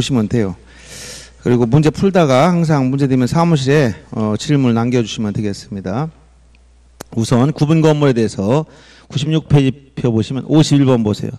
보시면 돼요. 그리고 문제 풀다가 항상 문제 되면 사무실에 어, 질문을 남겨주시면 되겠습니다. 우선 구분 건물에 대해서 96페이지 표 보시면 51번 보세요.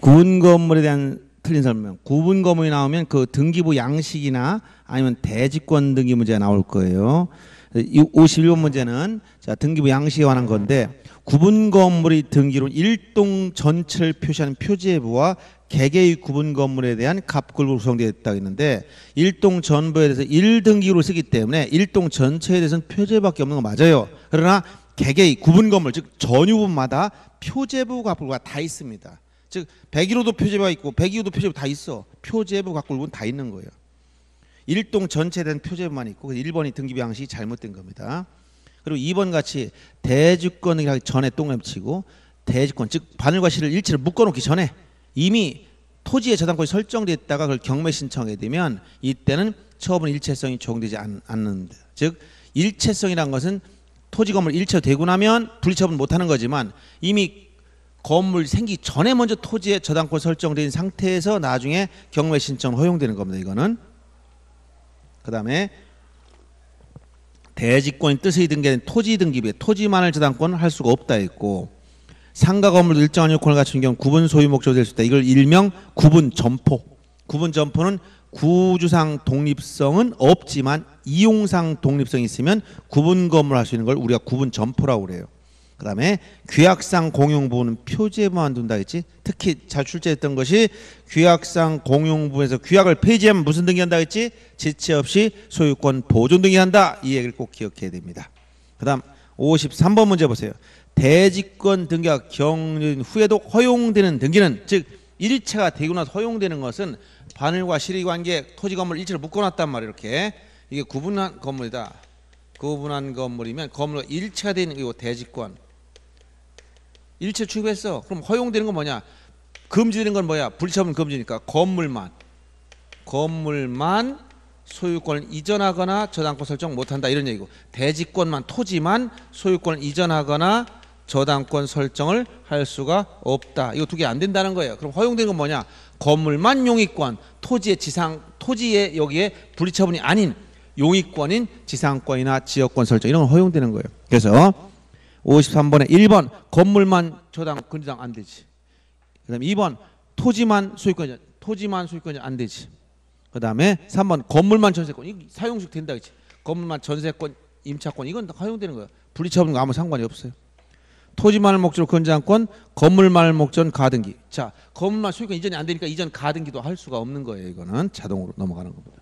구분 건물에 대한 틀린 설명. 구분 건물이 나오면 그 등기부 양식이나 아니면 대지권 등기 문제가 나올 거예요. 이 51번 문제는 자 등기부 양식에 관한 건데 구분 건물이 등기로 일동 전체를 표시하는 표지부와 개개의 구분 건물에 대한 갑굴로 구성되어 있다고 했는데 일동 전부에 대해서 일등기로 쓰기 때문에 일동 전체에 대해서는 표제밖에 없는 거 맞아요. 그러나 개개의 구분 건물 즉 전유분마다 표제부 갑굴과 다 있습니다. 즉 101호도 표제부가 있고 102호도 표제부 다 있어. 표제부 갑굴은 다 있는 거예요. 일동 전체에 대한 표제부만 있고 1번이 등기부 양식이 잘못된 겁니다. 그리고 2번 같이 대주권을 하기 전에 똥을 치고 대주권 즉 바늘과 실을 일체를 묶어놓기 전에 이미 토지의 저당권이 설정돼 있다가 그걸 경매 신청하게 되면 이때는 처분 일체성이 적용되지 않, 않는다. 즉 일체성이란 것은 토지 건물 일체 되고 나면 분리처분 못하는 거지만 이미 건물 생기 전에 먼저 토지의 저당권 설정된 상태에서 나중에 경매 신청 허용되는 겁니다. 이거는 그 다음에 대지권이 뜻의 등기된 토지 등기부에 토지만을 저당권 할 수가 없다 했고 상가 건물도 일정한 요건을 갖춘 경우 구분 소유 목적이 될 수 있다. 이걸 일명 구분 점포. 구분 점포는 구주상 독립성은 없지만 이용상 독립성이 있으면 구분 건물 할 수 있는 걸 우리가 구분 점포라고 그래요. 그 다음에 규약상 공용 부분은 표제만 둔다 했지. 특히 잘 출제했던 것이 규약상 공용 부분에서 규약을 폐지하면 무슨 등기한다 했지? 지체 없이 소유권 보존 등기한다. 이 얘기를 꼭 기억해야 됩니다. 그 다음 53번 문제 보세요. 대지권 등기가 경륜 후에도 허용되는 등기는 즉 일체가 되고 나서 허용되는 것은 바늘과 실의 관계 토지 건물 일체를 묶어놨단 말이에요. 이렇게 이게 구분한 건물이다. 구분한 건물이면 건물 일체가 되는 이거 대지권 일체 취급했어. 그럼 허용되는 건 뭐냐? 금지되는 건 뭐야? 불처분 금지니까 건물만 건물만 소유권을 이전하거나 저당권 설정 못한다 이런 얘기고 대지권만 토지만 소유권을 이전하거나 저당권 설정을 할 수가 없다. 이거 두 개 안 된다는 거예요. 그럼 허용되는 건 뭐냐? 건물만 용익권, 토지의 지상 토지의 여기에 분리처분이 아닌 용익권인 지상권이나 지역권 설정 이런 건 허용되는 거예요. 그래서 53번에 1번 건물만 저당 근저당 안 되지. 그다음에 2번 토지만 소유권이 토지만 소유권이 안 되지. 그다음에 3번 건물만 전세권 이거 사용식 된다 그렇지. 건물만 전세권 임차권 이건 다 허용되는 거예요. 분리처분과 아무 상관이 없어요. 토지만을 목적으로 근저당권, 건물만을 목적으로 가등기. 자, 건물만 소유권 이전이 안 되니까 이전 가등기도 할 수가 없는 거예요. 이거는 자동으로 넘어가는 겁니다.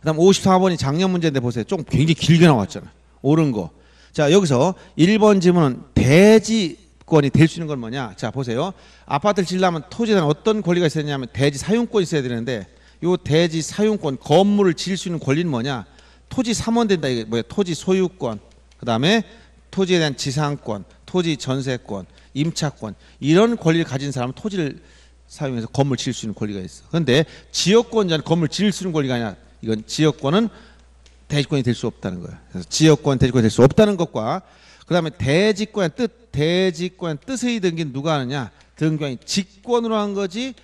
그다음 54번이 작년 문제인데 보세요. 좀 굉장히 길게 나왔잖아요. 옳은 거. 자, 여기서 1번 질문은 대지권이 될 수 있는 건 뭐냐? 자, 보세요. 아파트를 지려면 토지에 대한 어떤 권리가 있어야 되냐면 대지 사용권이 있어야 되는데 요 대지 사용권 건물을 지을 수 있는 권리는 뭐냐? 토지 삼원 된다 이게 뭐야? 토지 소유권. 그다음에 토지에 대한 지상권, 토지 전세권, 임차권 이런 권리를 가진 사람은 토지를 사용해서 건물 지을 수 있는 권리가 있어. 그런데 지역권자는 건물 지을 수 있는 권리가 아니라 이건 지역권은 대지권이 될 수 없다는 거예요. 그래서 지역권 대지권이 될 수 없다는 것과 그 다음에 대지권의 뜻, 대지권의 뜻의 등기는 누가 하느냐? 등기관이 직권으로 한 거지,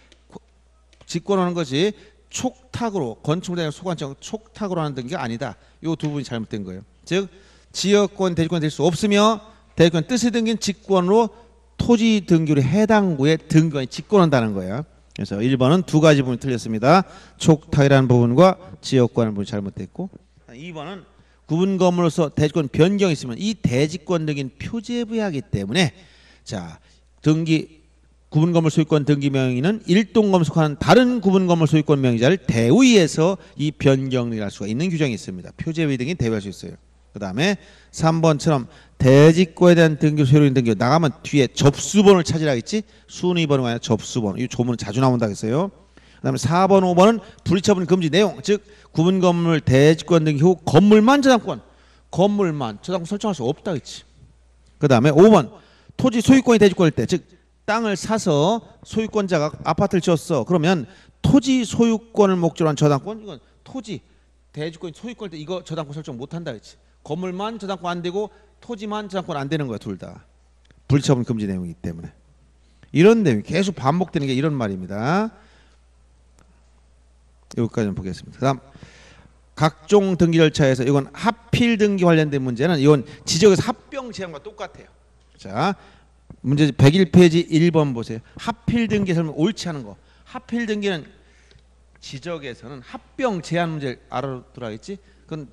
직권으로 하는 거지 촉탁으로 건축물의 소관청 촉탁으로 하는 등기가 아니다. 이두 부분이 잘못된 거예요. 즉 지역권 대지권이 될수 없으며 대지권 뜻의 등기는 직권으로 토지 등기로 해당 구에 등기관이 직권한다는 거예요. 그래서 1번은 두 가지 부분이 틀렸습니다. 촉탁이라는 부분과 지역권이라는 부분이 잘못됐고 2번은 구분 건물로서 대지권 변경이 있으면 이 대지권 등기는 표제부에 하기 때문에 자 등기 구분 건물 소유권 등기 명의는 일동 건물 속하는 다른 구분 건물 소유권 명의자를 대의해서 이 변경을 할 수가 있는 규정이 있습니다. 표제부 등이 대비할 수 있어요. 그 다음에 3번처럼 대지권에 대한 등기 소유인 등기 나가면 뒤에 접수번을 찾으라겠지 순위 번호가 아니라 접수번 이 조문은 자주 나온다 그랬어요. 그다음에 4번 5번은 불처분 금지 내용 즉 구분 건물 대지권 등기 후 건물만 저당권 건물만 저당권 설정할 수 없다 그렇지. 그다음에 5번 토지 소유권이 대지권일 때 즉 땅을 사서 소유권자가 아파트를 지었어 그러면 토지 소유권을 목적으로 한 저당권 이건 토지 대지권 소유권일 때 이거 저당권 설정 못 한다 그렇지. 건물만 저당권 안 되고 토지만 저당권 안 되는 거야 둘 다. 불처분 금지 내용이기 때문에 이런 내용이 계속 반복되는 게 이런 말입니다. 여기까지 보겠습니다. 그다음 각종 등기 절차에서 이건 하필 등기 관련된 문제는 이건 지적에서 합병 제한과 똑같아요. 자, 문제 101페이지 1번 보세요. 하필 등기 설명 옳지 않은 거. 하필 등기는 지적에서는 합병 제한 문제를 알아두라겠지. 그건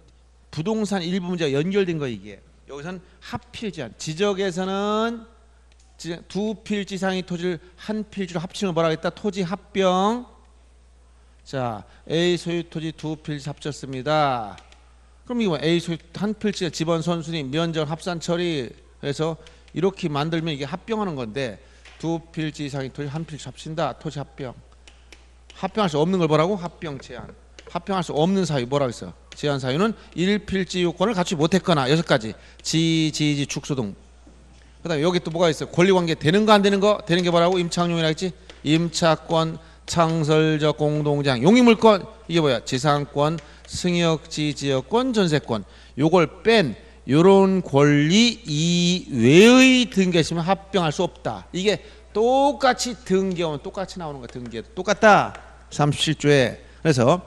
부동산 일부 문제가 연결된 거 이게. 여기서는 하필 제한. 지적에서는 지- 두 필지 이상의 토지를 한 필지로 합치는 걸 뭐라 했다? 토지 합병. 자, A 소유 토지 두 필지 합쳤습니다. 그럼 이거 뭐 A 소유 한 필지가 지번 선순위 면적 합산 처리해서 이렇게 만들면 이게 합병하는 건데 두 필지 이상의 토지 한 필지 합친다. 토지 합병. 합병할 수 없는 걸 뭐라고? 합병 제한. 합병할 수 없는 사유 뭐라고 했어? 제한 사유는 일필지 요건을 갖추지 못했거나 여섯 가지 지, 지, 지, 축소 등. 그다음에 여기 또 뭐가 있어? 권리 관계 되는 거 안 되는 거 되는 게 뭐라고? 임창용이라 했지? 임차권, 창설적 공동장, 용익물권 이게 뭐야? 지상권, 승역지 지역권, 전세권. 요걸 뺀 요런 권리 이외의 등기가 있으면 합병할 수 없다. 이게 똑같이 등기하면 똑같이 나오는 거 등기에 똑같다. 37조에. 그래서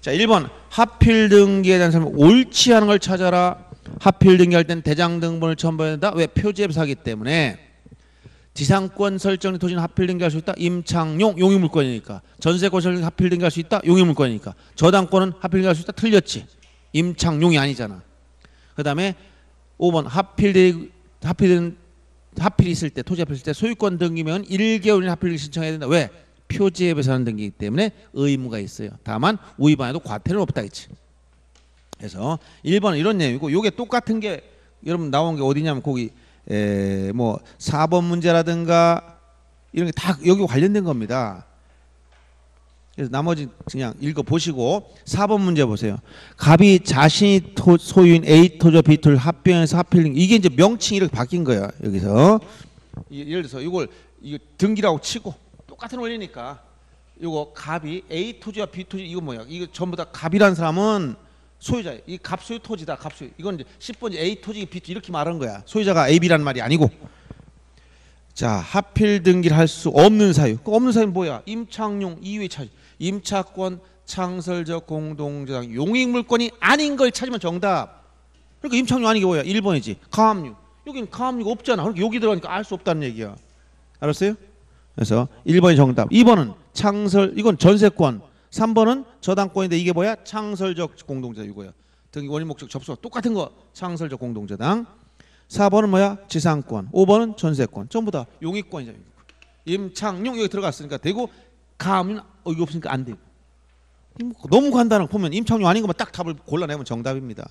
자, 1번 하필 등기에 대한 설명 옳지 않은 걸 찾아라. 하필 등기할 땐 대장 등본을 첨부해야 된다. 왜 표지앱 사기 때문에 지상권 설정 토지는 하필 등기 할 수 있다. 임창용 용익물권이니까. 전세권 설정 하필 등기 할 수 있다. 용익물권이니까. 저당권은 하필 등기 할 수 있다. 틀렸지. 임창용이 아니잖아. 그다음에 5번 하필 등 하필 있을 때 토지 하필 있을 때 소유권 등기면 1개월이나 하필 신청해야 된다. 왜? 표지앱에 사는 등기이기 때문에 의무가 있어요. 다만 우위반에도 과태료는 없다 했지. 그래서 1번은 이런 내용이고 요게 똑같은 게 여러분 나온 게 어디냐면 거기 에, 뭐 4번 문제라든가 이런 게 다 여기 관련된 겁니다. 그래서 나머지 그냥 읽어 보시고 4번 문제 보세요. 갑이 자신이 토, 소유인 A 토지와 B 토지를 합병해서 합필링 이게 이제 명칭이 이렇게 바뀐 거예요. 여기서 이- 예를 들어서 이걸 이거 등기라고 치고 똑같은 원리니까 이거 갑이 A 토지와 B 토지 이거 뭐야? 이거 전부 다 갑이라는 사람은 소유자예요. 이 갑소유 토지다. 갑소유. 이건 이제 10번 A 토지 B 토지 이렇게 말한 거야. 소유자가 A, B라는 말이 아니고. 자, 하필 등기를 할 수 없는 사유. 그 없는 사유는 뭐야? 임창용 이외 차지. 임차권 창설적 공동저당 용익물권이 아닌 걸 찾으면 정답. 그러니까 임창용 아닌 게 뭐야? 1번이지. 가압류. 여긴 가압류가 없잖아. 그러니까 여기 들어가니까 알 수 없다는 얘기야. 알았어요? 그래서 1번이 정답. 2번은 창설 이건 전세권. 3번은 저당권인데 이게 뭐야? 창설적 공동저당 이거야. 등기 원인 목적 접수 똑같은 거. 창설적 공동저당. 4번은 뭐야? 지상권. 5번은 전세권. 전부 다 용익권이잖아. 용익권. 임창용 여기 들어갔으니까 되고 어, 이거 없으니까 안 되고. 이뭐 너무 간단한 거 보면 임창용 아닌 것만 딱 답을 골라내면 정답입니다.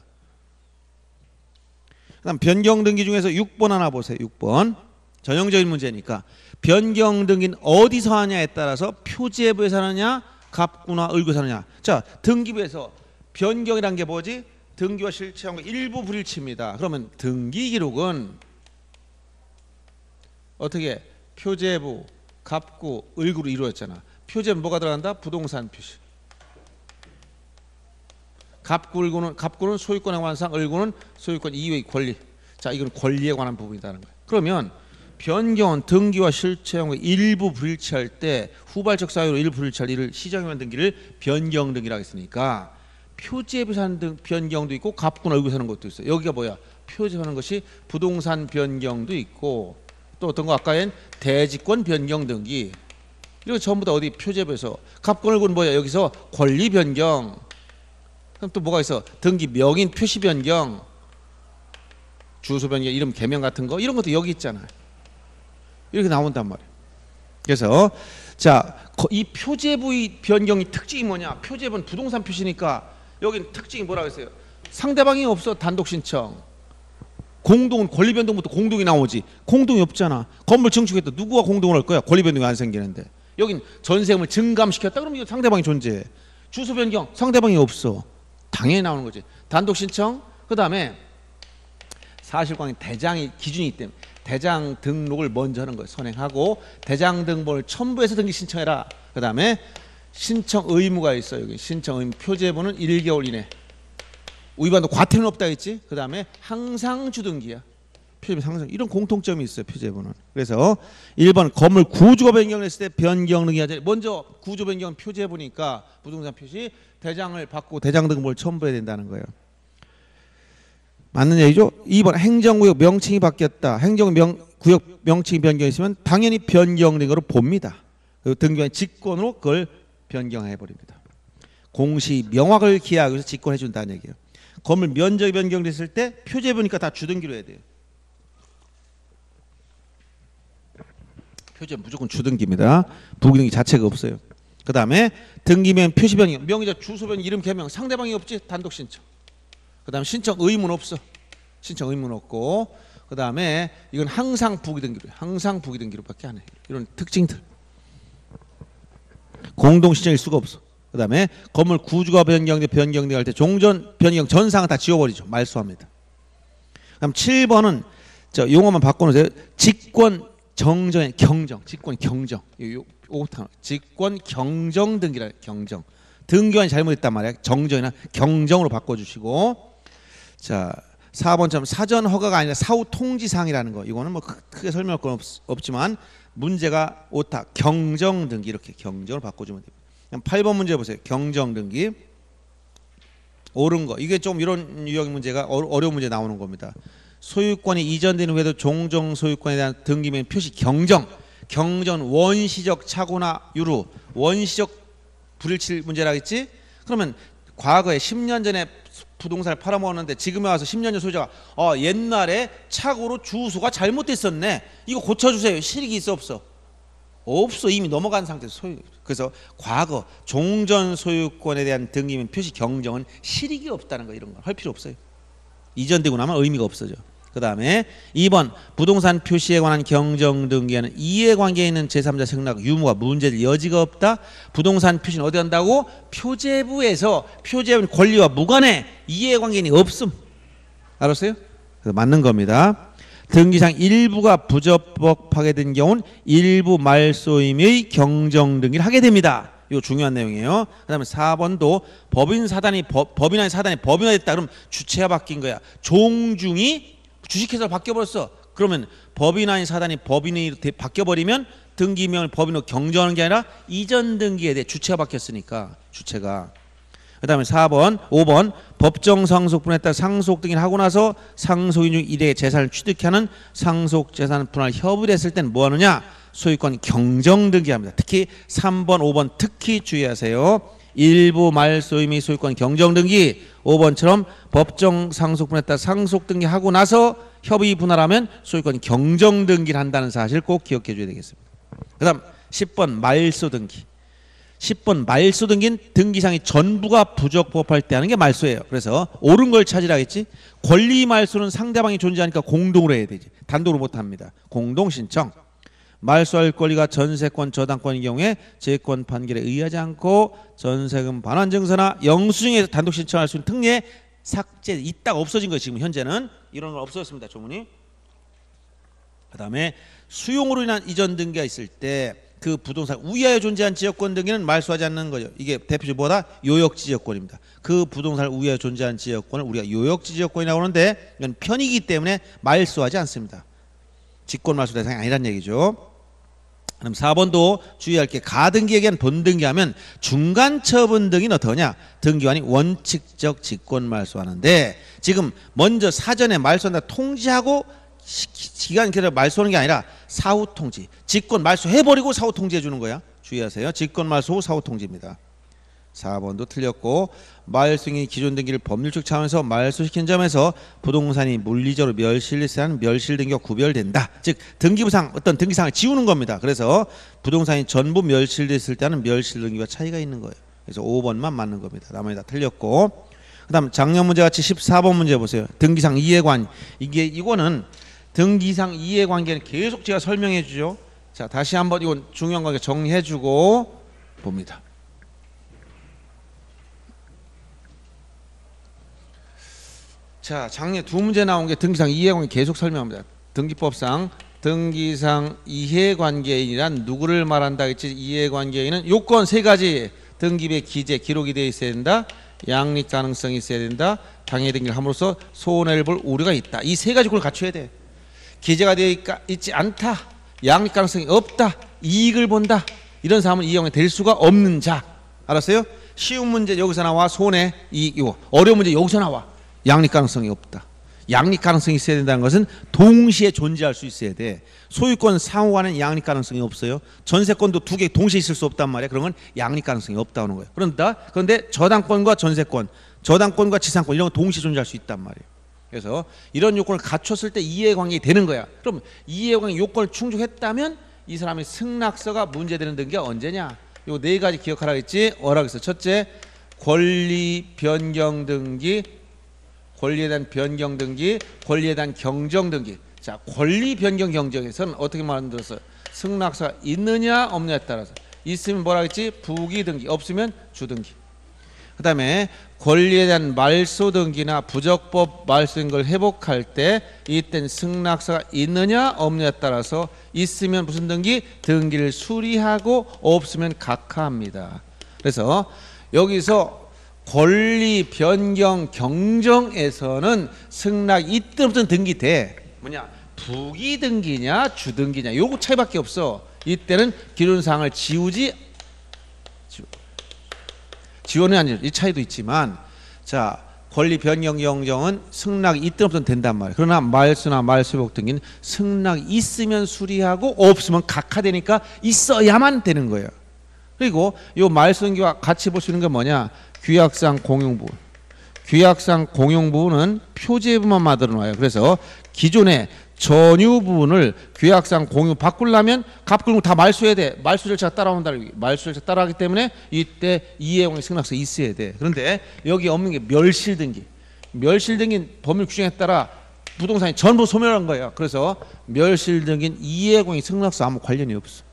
그다음 변경 등기 중에서 6번 하나 보세요. 6번. 전형적인 문제니까 변경 등기는 어디서 하냐에 따라서 표지에 부에서 하느냐 갑구나 을구에서 하느냐. 자 등기부에서 변경이란 게 뭐지? 등기와 실체한 일부 불일치입니다. 그러면 등기 기록은 어떻게? 표제부 갑구 을구로 이루어졌잖아. 표제는 뭐가 들어간다? 부동산 표시. 갑구 을구는 갑구는 소유권의 관상 을구는 소유권 이외의 권리. 자 이건 권리에 관한 부분이라는 거예요. 그러면 변경은 등기와 실체형의 일부 불일치할 때 후발적 사유로 일부 불일치할 일을 시정형 등기를 변경 등기라고 했으니까 표지에서 하는 등 변경도 있고 갑구나 얼굴 사는 것도 있어요. 여기가 뭐야? 표지에서 하는 것이 부동산 변경도 있고 또 어떤 거 아까엔 대지권 변경 등기 이거 전부 다 어디 표제부에서 갑권 얼굴은 뭐야? 여기서 권리 변경 그럼 또 뭐가 있어? 등기 명인 표시 변경 주소 변경 이름 개명 같은 거 이런 것도 여기 있잖아요. 이렇게 나온단 말이에요. 그래서 자, 거- 이 표제부의 변경이 특징이 뭐냐? 표제부는 부동산 표시니까 여긴 특징이 뭐라고 했어요? 상대방이 없어 단독 신청. 공동은 권리 변동부터 공동이 나오지. 공동이 없잖아. 건물 증축했다. 누구가 공동을 할 거야? 권리 변동이 안 생기는데. 여긴 전세금을 증감시켰다. 그럼 이거 상대방이 존재해. 주소 변경 상대방이 없어. 당연히 나오는 거지. 단독 신청. 그다음에 사실관계 대장이 기준이 있기 때문에 대장 등록을 먼저 하는 거예요. 선행하고 대장 등본을 첨부해서 등기 신청해라. 그 다음에 신청 의무가 있어요. 여기 신청 의무 표제부는 1개월 이내. 위반도 과태료는 없다 했지. 그 다음에 항상 주등기야. 표제부 상승 이런 공통점이 있어요. 표제부는. 그래서 1번 건물 구조가 변경했을 때 변경 등이 하자. 먼저 구조 변경 표제부니까 부동산 표시 대장을 받고 대장 등본을 첨부해야 된다는 거예요. 맞는 얘기죠? 2번 행정구역 명칭이 바뀌었다. 행정구역 명칭이 변경했으면 당연히 변경된 거로 봅니다. 그 등기관 직권으로 그걸 변경해 버립니다. 공시 명확을 기하기 위해서 직권해 준다는 얘기예요. 건물 면적이 변경됐을 때 표제 보니까 다 주등기로 해야 돼요. 표제 무조건 주등기입니다. 부등기 자체가 없어요. 그 다음에 등기면 표시 변경, 명의자 주소 변경, 이름 개명, 상대방이 없지 단독 신청. 그 다음에 신청 의무 없어. 신청 의무 없고 그 다음에 이건 항상 부기등기로 항상 부기등기로밖에 안 해. 이런 특징들. 공동 신청일 수가 없어. 그 다음에 건물 구주가 변경돼 변경돼 할 때 종전 변경 전상은 다 지워버리죠. 말소합니다. 그럼 7번은 저 용어만 바꿔놓으세요. 직권 정정의 경정, 직권 경정. 요, 요, 직권 경정 등기라 경정. 등기관이 잘못했단 말이야. 정정이나 경정으로 바꿔주시고 자 4번처럼 사전 허가가 아니라 사후 통지사항이라는 거. 이거는 뭐 크게 설명할 건 없, 지만 문제가 오타 경정 등기 이렇게 경정을 바꿔 주면 됩니다. 8번 문제 보세요. 경정 등기. 옳은 거. 이게 좀 이런 유형 문제가 어려운 문제 나오는 겁니다. 소유권이 이전된 후에도 종정 소유권에 대한 등기명 표시 경정. 경전 원시적 착오나 유루 원시적 불일치 문제라겠지? 그러면 과거에 10년 전에 부동산을 팔아먹었는데 지금에 와서 10년 전 소유자가 어, 옛날에 착오로 주소가 잘못됐었네. 이거 고쳐주세요. 실익이 있어 없어? 없어 이미 넘어간 상태에서 소유 그래서 과거 종전 소유권에 대한 등기명 표시 경정은 실익이 없다는 거 이런 거 할 필요 없어요 이전되고 나면 의미가 없어져 그 다음에 2번 부동산 표시에 관한 경정 등기에는 이해관계에 있는 제3자 생락 유무가 문제될 여지가 없다 부동산 표시는 어디 한다고 표제부에서 표제부 권리와 무관해 이해관계는 없음 알았어요? 그래서 맞는 겁니다 등기상 일부가 부적법하게 된 경우는 일부 말소임의 경정 등기를 하게 됩니다. 이거 중요한 내용이에요. 그다음에 4번도 법인 사단이 법, 법인 아닌 사단이 법인화됐다 그럼 주체가 바뀐 거야. 종중이 주식회사로 바뀌어 버렸어. 그러면 법인 아닌 사단이 법인이 바뀌어 버리면 등기명을 법인으로 경정하는 게 아니라 이전 등기에 대해 주체가 바뀌었으니까 주체가 그 다음에 4번, 5번 법정 상속분에 따라 상속 등을 하고 나서 상속인 중 일의 재산을 취득하는 상속 재산 분할 협의됐을 때는 뭐 하느냐? 소유권 경정 등기합니다. 특히 3번, 5번 특히 주의하세요. 일부 말소유 및 소유권 경정 등기 5번처럼 법정 상속분에 따라 상속 등기하고 나서 협의 분할하면 소유권 경정 등기를 한다는 사실 꼭 기억해 줘야 되겠습니다. 그 다음 10번 말소 등기 10번 말소 등기는 등기상이 전부가 부적법할 때 하는 게 말소예요. 그래서 옳은 걸 찾으라겠지. 권리 말소는 상대방이 존재하니까 공동으로 해야 되지. 단독으로 못 합니다. 공동 신청. 말소할 권리가 전세권 저당권인 경우에 재권 판결에 의하지 않고 전세금 반환 증서나 영수증에서 단독 신청할 수 있는 특례 삭제 있다가 없어진 거예요. 지금 현재는 이런 건 없어졌습니다. 조문이. 그다음에 수용으로 인한 이전 등기가 있을 때 그 부동산 우위하에 존재한 지역권 등기는 말소하지 않는 거죠. 이게 대표적으로 뭐다? 요역지 지역권입니다. 그 부동산 우위하에 존재한 지역권을 우리가 요역지 지역권이라고 하는데 이건 편이기 때문에 말소하지 않습니다. 직권 말소 대상이 아니란 얘기죠. 그럼 4번도 주의할 게 가등기에 대한 본등기하면 중간 처분 등이 어떠냐? 등기관이 원칙적 직권 말소하는데 지금 먼저 사전에 말소한다 통지하고 기간 기다려 말소하는 게 아니라 사후 통지. 직권 말소해 버리고 사후 통지해 주는 거야. 주의하세요. 직권 말소 후 사후 통지입니다. 4번도 틀렸고 말소인이 기존 등기를 법률적 차원에서 말소시킨 점에서 부동산이 물리적으로 멸실세한 멸실 등기와 구별된다. 즉 등기부상 어떤 등기상을 지우는 겁니다. 그래서 부동산이 전부 멸실됐을 때는 멸실 등기와 차이가 있는 거예요. 그래서 5번만 맞는 겁니다. 나머지 다 틀렸고 그 다음 작년 문제 같이 14번 문제 보세요. 등기상 이해관 이게 이거는 등기상 이해관계는 계속 제가 설명해 주죠. 자 다시 한번 이건 중요한 관계 정리해 주고 봅니다. 자 작년 두 문제 나온 게 등기상 이해관계 계속 설명합니다. 등기법상 등기상 이해관계인이란 누구를 말한다 했지 이해관계인은 요건 세 가지 등기부에 기재 기록이 되어 있어야 된다. 양립 가능성이 있어야 된다. 당해 등기를 함으로써 손해를 볼 우려가 있다. 이 세 가지 걸 갖춰야 돼. 기재가 되어 있지 않다. 양립 가능성이 없다. 이익을 본다. 이런 사람은 이용이 될 수가 없는 자. 알았어요? 쉬운 문제 여기서 나와 손해 이익이고 어려운 문제 여기서 나와 양립 가능성이 없다. 양립 가능성이 있어야 된다는 것은 동시에 존재할 수 있어야 돼. 소유권 상호간은 양립 가능성이 없어요. 전세권도 두 개 동시에 있을 수 없단 말이야. 그러면 양립 가능성이 없다는 거예요. 그런다. 그런데 저당권과 전세권, 저당권과 지상권 이런 건 동시에 존재할 수 있단 말이에요. 그래서 이런 요건을 갖췄을 때 이해관계 되는 거야. 그럼 이해관계 요건을 충족했다면 이 사람의 승낙서가 문제되는 등기가 언제냐? 요 네 가지 기억하라 했지. 어라고 서 첫째, 권리 변경 등기, 권리에 대한 변경 등기, 권리에 대한 경정 등기. 자, 권리 변경 경정에서는 어떻게 만들었어요? 승낙서가 있느냐 없느냐에 따라서 있으면 뭐라 했지? 부기 등기, 없으면 주 등기. 그다음에 권리에 대한 말소 등기나 부적법 말소 등기를 회복할 때 이땐 승낙서가 있느냐 없느냐에 따라서 있으면 무슨 등기 등기를 수리하고 없으면 각하합니다. 그래서 여기서 권리 변경 경정에서는 승낙 있든 없든 등기 돼. 뭐냐? 부기 등기냐 주 등기냐 요거 차이밖에 없어. 이때는 기존 사항을 지우지 지원이 아니라 이 차이도 있지만 자 권리 변경 경정은 승낙이 있든 없든 된단 말이에요. 그러나 말수나 말수복 등기는 승낙이 있으면 수리하고 없으면 각하되니까 있어야만 되는 거예요. 그리고 이 말수등기와 같이 볼 수 있는 게 뭐냐? 규약상 공용 부분. 규약상 공용 부분은 표제부만 만들어 놔요. 그래서 기존에 전유 부분을 규약상 공유 바꾸려면 갑금을 다 말소해야 돼. 말소 절차가 따라온다. 말소 절차 따라하기 때문에 이때 이해용의 승낙서 있어야 돼. 그런데 여기 없는 게 멸실 등기. 멸실 등기 법률 규정에 따라 부동산이 전부 소멸한 거예요. 그래서 멸실 등기는 이해공의 승낙서 아무 관련이 없어.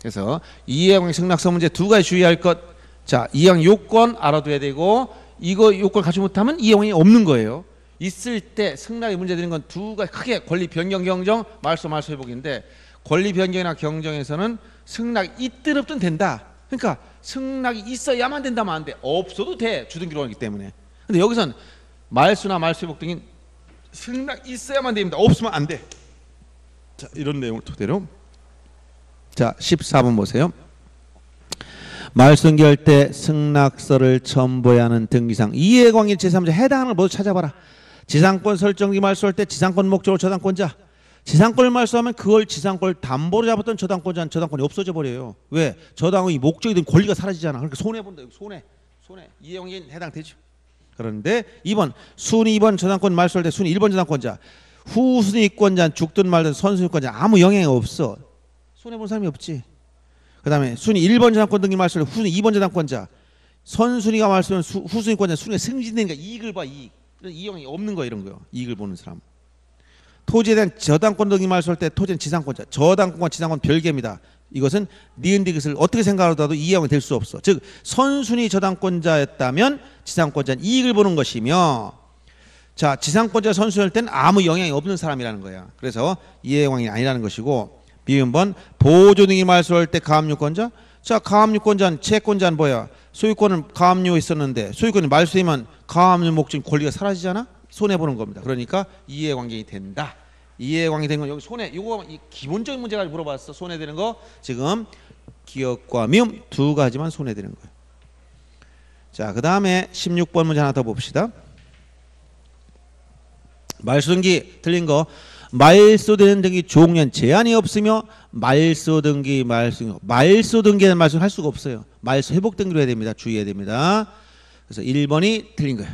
그래서 이해공의 승낙서 문제 두 가지 주의할 것. 자, 이행 요건 알아둬야 되고 이거 요건 갖지 못하면 이해공이 없는 거예요. 있을 때 승낙이 문제되는 건 두 가지 크게 권리 변경 경정 말소 말소 회복인데 권리 변경이나 경정에서는 승낙이 있든 없든 된다. 그러니까 승낙이 있어야만 된다면 안 돼. 없어도 돼. 주등기로 하기 때문에. 근데 여기선 말수나 말소 회복 등인 승낙 있어야만 됩니다. 없으면 안 돼. 자, 이런 내용을 토대로 자, 14번 보세요. 말승기할 때 승낙서를 첨부해야 하는 등기상 이해광일 제3자 해당하는 걸 모두 찾아봐라. 지상권 설정기 말소할 때 지상권 목적으로 저당권자 지상권을 말소하면 그걸 지상권을 담보로 잡았던 저당권자는 저당권이 없어져 버려요. 왜? 저당의 목적이 된 권리가 사라지잖아. 그러니까 손해 본다. 손해. 손해. 이해용인 해당되죠. 그런데 2번 순위 2번 저당권 말소할 때 순위 1번 저당권자 후순위권자는 죽든 말든 선순위권자 아무 영향이 없어. 손해 본 사람이 없지. 그 다음에 순위 1번 저당권 등기 말소할 때 후순위 2번 저당권자 선순위가 말소하면 후순위권자 순위가 승진되니까 이익을 봐 이익. 이용이 없는 거 이런 거요. 이익을 보는 사람. 토지에 대한 저당권 등기 말소할 때 토지는 지상권자, 저당권과 지상권 별개입니다. 이것은 니은디 것을 어떻게 생각하더라도 이해가 될 수 없어. 즉 선순위 저당권자였다면 지상권자는 이익을 보는 것이며 자 지상권자 선순위할 때는 아무 영향이 없는 사람이라는 거야. 그래서 이해왕이 아니라는 것이고 비음번 보조 등기 말소할 때 가압류권자 자 가압류권자는 채권자는 뭐야? 소유권은 가압류 있었는데 소유권이 말소되면 가압류 목적 권리가 사라지잖아. 손해 보는 겁니다. 그러니까 이해관계이 된다. 이해관계 된 건 여기 손해. 이거 기본적인 문제가 물어봤어. 손해되는 거 지금 기업과 미음 두 가지만 손해되는 거예요. 자, 그 다음에 16번 문제 하나 더 봅시다. 말소등기 틀린 거 말소 되는 등기 종련 제한이 없으며 말소 등기 말소 말소 등기는 말소 할 수가 없어요. 말소 회복 등기로 해야 됩니다. 주의해야 됩니다. 그래서 1번이 틀린 거예요.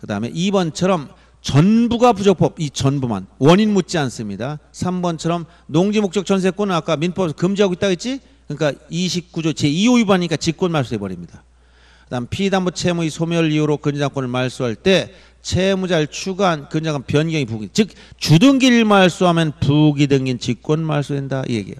그 다음에 2번처럼 전부가 부적법 이 전부만 원인 묻지 않습니다. 3번처럼 농지 목적 전세권은 아까 민법에서 금지하고 있다 했지? 그러니까 29조 제2호 위반이니까 직권 말소해 버립니다. 그다음 피담보 채무의 소멸 이유로 근저당권을 말소할 때 채무자를 추가한 근저당 변경이 부기 즉 주등기를 말소하면 부기 등인 직권 말소된다 이 얘기예요.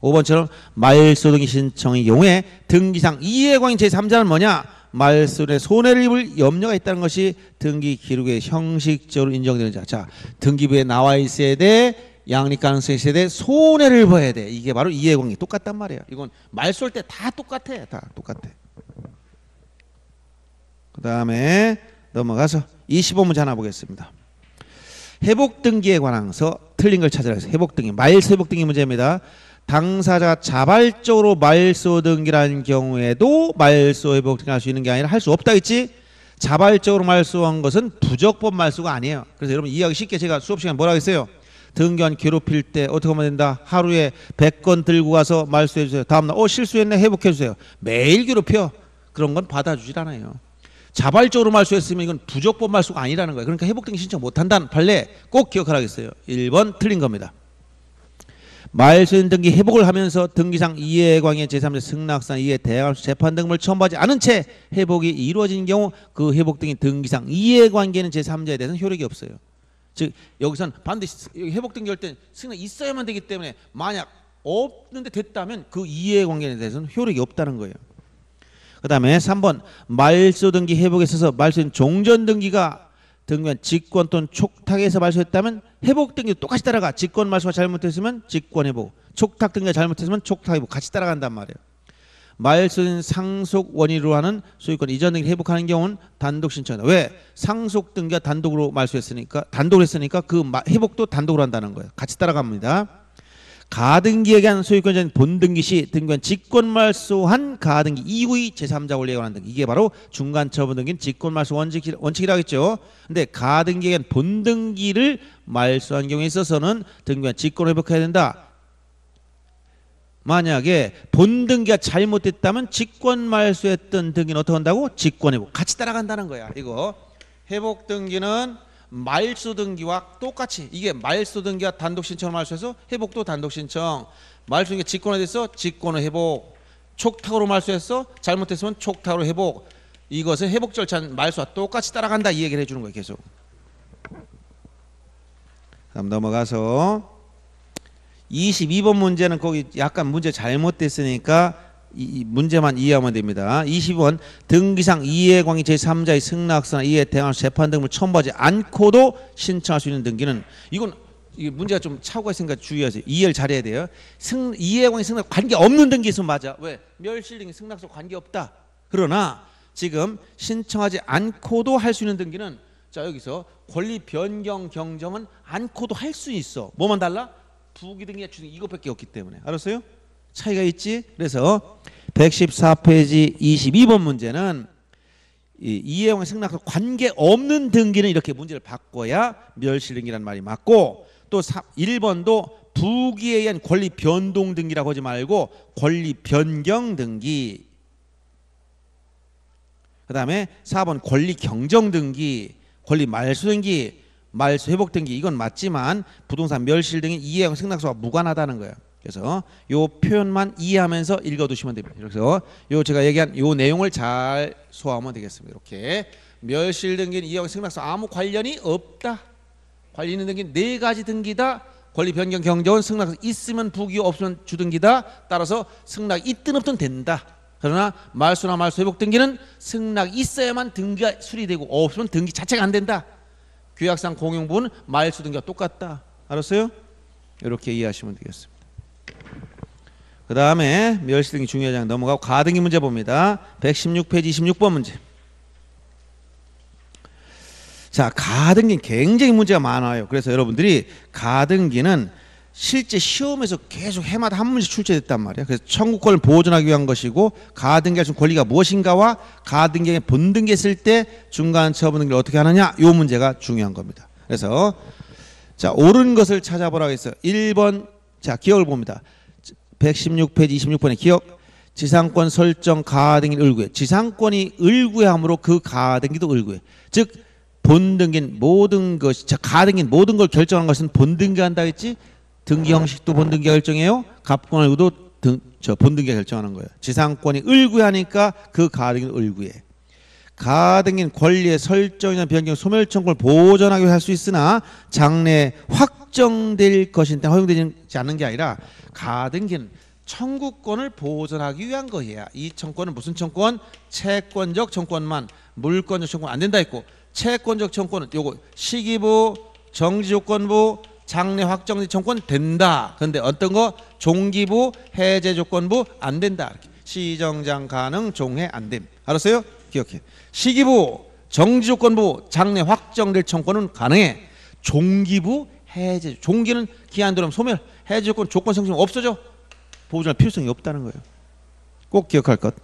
5번처럼 말소 등기 신청의 경우에 등기상 이해광인 제3자는 뭐냐? 말소에 손해를 입을 염려가 있다는 것이 등기 기록에 형식적으로 인정되는 자. 자, 등기부에 나와 있어야 돼. 양립 가능성이 있어야 돼. 손해를 봐야 돼. 이게 바로 이해광이 똑같단 말이에요. 이건 말소할 때다 똑같아. 다 똑같아. 그 다음에 넘어가서 25문제 하나 보겠습니다. 회복 등기에 관한서 틀린 걸 찾으라 해서 회복 등기 말소 회복 등기 문제입니다. 당사자가 자발적으로 말소 등기라는 경우에도 말소 회복 등기 할 수 있는 게 아니라 할 수 없다 했지. 자발적으로 말소한 것은 부적법 말소가 아니에요. 그래서 여러분 이해하기 쉽게 제가 수업 시간에 뭐라 했어요? 등기관 괴롭힐 때 어떻게 하면 된다? 하루에 100건 들고 가서 말소해 주세요. 다음날 어 실수했네 회복해 주세요. 매일 괴롭혀. 그런 건 받아주질 않아요. 자발적으로 말소했으면 이건 부적법 말소가 아니라는 거예요. 그러니까 회복등기 신청 못한다는 판례 꼭 기억하라겠어요. 1번 틀린 겁니다. 말소인 등기 회복을 하면서 등기상 이해관계 제3자 승낙상 이해 대항수 재판 등을 첨부하지 않은 채 회복이 이루어진 경우 그 회복 등이 등기상 이해관계는 제3자에 대해서는 효력이 없어요. 즉 여기선 반드시 회복 등기할 때 승낙 있어야만 되기 때문에 만약 없는데 됐다면 그 이해관계에 대해서는 효력이 없다는 거예요. 그 다음에 3번 말소 등기 회복에 있어서 말소인 종전 등기가 등기한 직권 또는 촉탁에서 말소했다면 회복 등기도 똑같이 따라가. 직권 말소가 잘못했으면 직권 회복, 촉탁 등기가 잘못했으면 촉탁 회복 같이 따라간단 말이에요. 말소인 상속 원인으로 하는 소유권 이전 등기 회복하는 경우는 단독 신청이다. 왜? 상속 등기가 단독으로 말소했으니까 단독으로 했으니까 그 회복도 단독으로 한다는 거예요. 같이 따라갑니다. 가등기에 대한 소유권자는 본등기 시 등기한 직권말소한 가등기 이후의 제3자 권리에 관한 등기 이게 바로 중간처분 등기는 직권말소 원칙, 원칙이라고 했죠. 근데 가등기에 대한 본등기를 말소한 경우에 있어서는 등기한 직권을 회복해야 된다. 만약에 본등기가 잘못됐다면 직권말소했던 등기는 어떻게 한다고? 직권회복 같이 따라간다는 거야. 이거 회복 등기는 말소 등기와 똑같이 이게 말소 등기와 단독 신청을 말소해서 회복도 단독 신청. 말소 등기 직권에 대해서 직권을 회복. 촉탁으로 말소했어 잘못했으면 촉탁으로 회복. 이것은 회복 절차는 말소와 똑같이 따라간다. 이 얘기를 해주는 거예요 계속. 다음 넘어가서. 22번 문제는 거기 약간 문제 잘못됐으니까 이 문제만 이해하면 됩니다. 20번 등기상 이해광이 제3자의 승낙서나 이해 대항 재판 등을 첨부하지 않고도 신청할 수 있는 등기는 이건 이 문제가 좀 차고가 있으니까 주의하세요. 이해를 잘해야 돼요. 승 이해광이 승낙 관계 없는 등기 있으면 맞아. 왜? 멸실 등기 승낙서 관계 없다. 그러나 지금 신청하지 않고도 할 수 있는 등기는 자 여기서 권리 변경 경정은 않고도 할 수 있어. 뭐만 달라? 부기 등기가 주는 이것밖에 없기 때문에 알았어요? 차이가 있지. 그래서 114페이지 22번 문제는 이 이해왕 승낙과 관계 없는 등기는 이렇게 문제를 바꿔야 멸실등기라는 말이 맞고 또 1번도 부기에 의한 권리 변동 등기라고 하지 말고 권리 변경 등기 그 다음에 4번 권리 경정 등기 권리 말소 등기 말소 회복 등기 이건 맞지만 부동산 멸실 등이 이해왕 승낙서와 무관하다는 거예요. 그래서 요 표현만 이해하면서 읽어두시면 됩니다. 그래서 요 제가 얘기한 요 내용을 잘 소화하면 되겠습니다. 이렇게 멸실 등기는 이하고 승낙서 아무 관련이 없다. 관리 있는 등기는 네 가지 등기다. 권리 변경 경정은 승낙서 있으면 부기 없으면 주등기다. 따라서 승낙 있든 없든 된다. 그러나 말소나 말소 회복 등기는 승낙 있어야만 등기가 수리되고 없으면 등기 자체가 안 된다. 규약상 공용부는 말소 등기가 똑같다. 알았어요? 이렇게 이해하시면 되겠습니다. 그 다음에 멸시등기 중요장 넘어가고 가등기 문제 봅니다. 116페이지 26번 문제. 자, 가등기는 굉장히 문제가 많아요. 그래서 여러분들이 가등기는 실제 시험에서 계속 해마다 한 문제 출제됐단 말이야. 그래서 청구권을 보존하기 위한 것이고 가등기할 수 권리가 무엇인가와 가등기에 본등기 했을 때 중간 처분 등기를 어떻게 하느냐 이 문제가 중요한 겁니다. 그래서 자 옳은 것을 찾아보라고 했어요. 1번 자 기억을 봅니다. 116페이지 26번에 기억? 지상권 설정 가등기 을구해. 지상권이 을구해함으로 그 가등기도 을구해. 즉 본등기는 모든 것이 자 가등기는 모든 걸 결정한 것은 본등기 한다 했지? 등기 형식도 본등기가 결정해요? 갑권 을구도 등, 저 본등기가 결정하는 거예요. 지상권이 을구하니까 그 가등기는 을구해 가등기는 권리의 설정이나 변경 소멸 청구를 보전하기 위해 할수 있으나 장래 확정될 것인데 허용되지 않는 게 아니라 가등기는 청구권을 보존하기 위한 거예요. 이 청권은 무슨 청권? 채권적 청권만 물권적 청권 안 된다 했고 채권적 청권은 요거 시기부, 정지조건부, 장래 확정지 청권 된다. 그런데 어떤 거 종기부, 해제 조건부 안 된다. 시정장 가능, 종해 안 됨. 알았어요? 기억해. 시기부, 정지조건부, 장래 확정될 청권은 가능해. 종기부 해제. 종기는 기한 들어면 소멸. 해제 조건 조건 성취면 없어져. 보존할 필요성이 없다는 거예요. 꼭 기억할 것.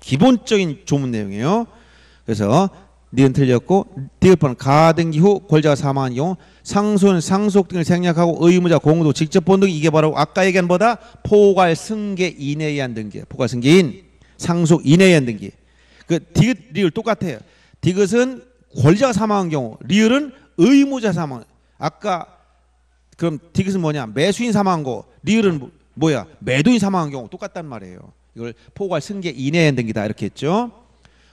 기본적인 조문 내용이에요. 그래서 니은 틀렸고 디귿 번 가등기 후 권자가 사망한 경우 상소는 상속 등을 생략하고 의무자 공도 직접 본 등이 이게 바로 아까 얘기한 보다 포괄 승계 이내에 의한 등기 포괄 승계인 상속인에 의한 등기 그 디귿 리을 똑같아요. 디귿은 권자가 사망한 경우 리을은 의무자 사망. 아까 그럼 디귿은 뭐냐? 매수인 사망한 거. 리을은 뭐- 뭐야? 매도인 사망한 경우 똑같단 말이에요. 이걸 포괄 승계인의 등기다. 이렇게 했죠.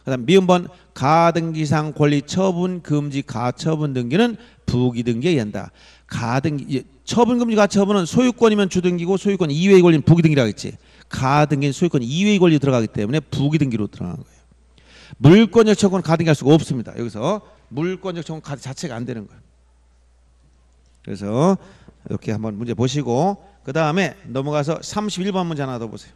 그다음 미음번 가등기상 권리 처분 금지 가처분 등기는 부기 등기에 의한다. 가등기 예, 처분 금지 가처분은 소유권이면 주등기고 소유권 이외의 권리는 부기 등기라고 했지. 가등기는 소유권 이외의 권리 들어가기 때문에 부기 등기로 들어가는 거예요. 물권적 처분 가등기할 수가 없습니다. 여기서 처분 가등 자체가 안 되는 거예요. 그래서 이렇게 한번 문제 보시고 그 다음에 넘어가서 31번 문제 하나 더 보세요.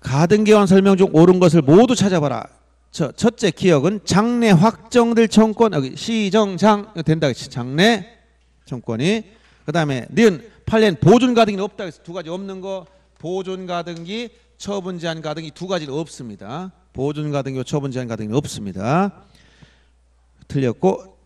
가등기원 설명 중 옳은 것을 모두 찾아봐라. 저 첫째 기억은 장래 확정될 청권 여기 시정장 된다. 장래 청권이 그 다음에 니은 판례는 보존 가등기 없다 그래서 두 가지 없는 거 보존 가등기 처분 제한 가등기 두 가지는 없습니다. 보존 가등기와 처분 제한 가등기는 없습니다. 틀렸고